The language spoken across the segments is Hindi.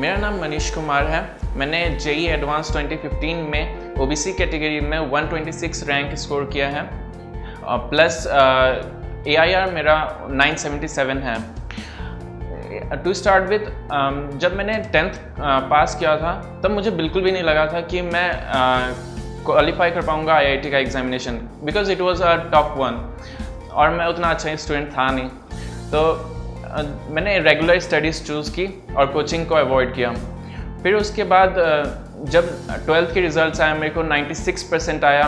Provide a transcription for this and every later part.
मेरा नाम मनीष कुमार है। मैंने जेई एडवांस 2015 में ओबीसी कैटेगरी में 126 रैंक स्कोर किया है। प्लस एआईआर मेरा 977 है। टू स्टार्ट विथ जब मैंने टेंथ पास किया था, तब मुझे बिल्कुल भी नहीं लगा था कि मैं क्वालिफाई कर पाऊँगा आईआईटी का examination because it was a top one और मैं उतना अच्छा स्टूडेंट था नहीं। तो मैंने रेगुलर स्टडीज़ चूज़ की और कोचिंग को अवॉइड किया। फिर उसके बाद जब ट्वेल्थ के रिज़ल्ट आए, मेरे को 96 परसेंट आया।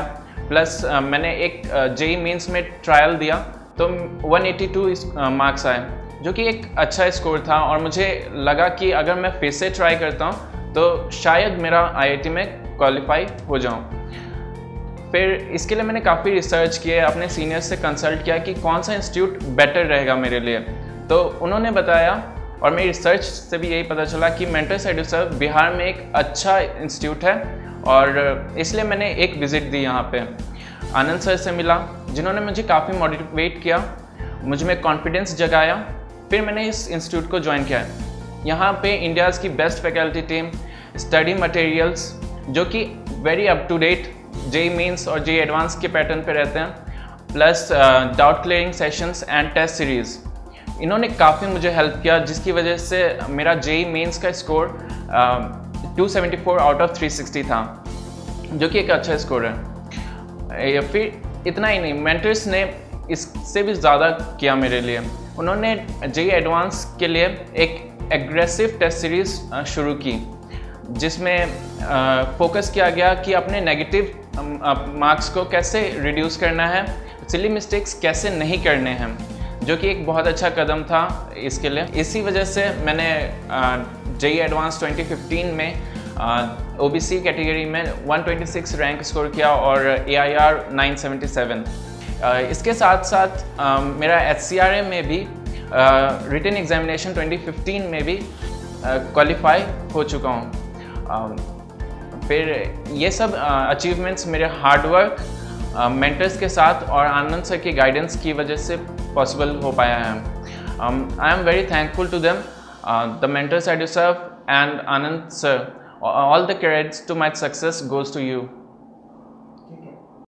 प्लस मैंने एक जेई मीन्स में ट्रायल दिया तो 182 मार्क्स आए, जो कि एक अच्छा स्कोर था। और मुझे लगा कि अगर मैं फिर से ट्राई करता हूँ तो शायद मेरा आईआईटी में क्वालिफाई हो जाऊँ। फिर इसके लिए मैंने काफ़ी रिसर्च किए, अपने सीनियर्स से कंसल्ट किया कि कौन सा इंस्टीट्यूट बेटर रहेगा मेरे लिए। तो उन्होंने बताया और मेरी रिसर्च से भी यही पता चला कि मेंटल सेड्यूसर बिहार में एक अच्छा इंस्टीट्यूट है और इसलिए मैंने एक विज़िट दी यहाँ पे। आनंद सर से मिला, जिन्होंने मुझे काफ़ी मोटिवेट किया, मुझमें कॉन्फिडेंस जगाया, फिर मैंने इस इंस्टीट्यूट को ज्वाइन किया। यहाँ पे इंडियाज़ की best faculty team study materials जो कि very up to date J mains और जे एडवांस के पैटर्न पे रहते हैं plus doubt clearing sessions and test series इन्होंने काफ़ी मुझे हेल्प किया, जिसकी वजह से मेरा जेई मेंस का score two seventy four out of three sixty था, जो कि एक अच्छा स्कोर है। या फिर इतना ही नहीं मेंटर्स ने इससे भी ज़्यादा किया मेरे लिए। उन्होंने जेई एडवांस के लिए एक एग्रेसिव टेस्ट सीरीज़ शुरू की, जिसमें फोकस किया गया कि अपने नेगेटिव मार्क्स को कैसे रिड्यूस करना है सिली मिस्टेक्स कैसे नहीं करने हैं। जो कि एक बहुत अच्छा कदम था इसके लिए। इसी वजह से मैंने जेई एडवांस 2015 में ओ बी कैटेगरी में 126 रैंक स्कोर किया और ए आई आर नाइन इसके साथ साथ आ, मेरा एच में भी रिटर्न एग्जामिनेशन 2015 में भी क्वालिफाई हो चुका हूँ। फिर ये सब अचीवमेंट्स मेरे हार्डवर्क मेंटर्स के साथ और आनंद सर की गाइडेंस की वजह से possible hope I am. Um, I am very thankful to them, uh, the mentors I serve and Anand sir. All the credits to my success goes to you.